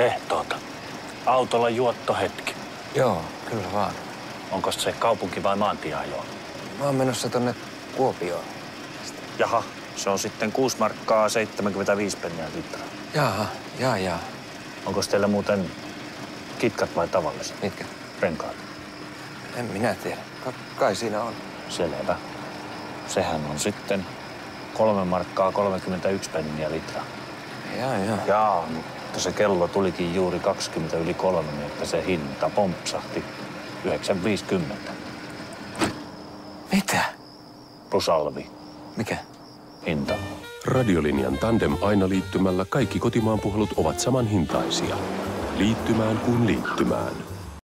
Ehtoota. Autolla juottohetki. Joo, kyllä vaan. Onko se kaupunki vai maantieajoa? Mä oon menossa tonne Kuopioon. Jaha, se on sitten 6 markkaa 75 penniä litra. Jaa, jaa, jaa. Onko teillä muuten kitkat vai tavalliset? Mitkä? Renkaat. En minä tiedä. Ka- kai siinä on. Selvä. Sehän on sitten 3 markkaa 31 penniä litra. Jaa, jaa. Jaa, mutta se kello tulikin juuri 20 yli kolme, niin että se hinta pompsahti 9,50 Mitä? plus alvi Mikä? hinta. Radiolinjan tandem aina liittymällä kaikki kotimaan puhelut ovat samanhintaisia. Liittymään kuin liittymään.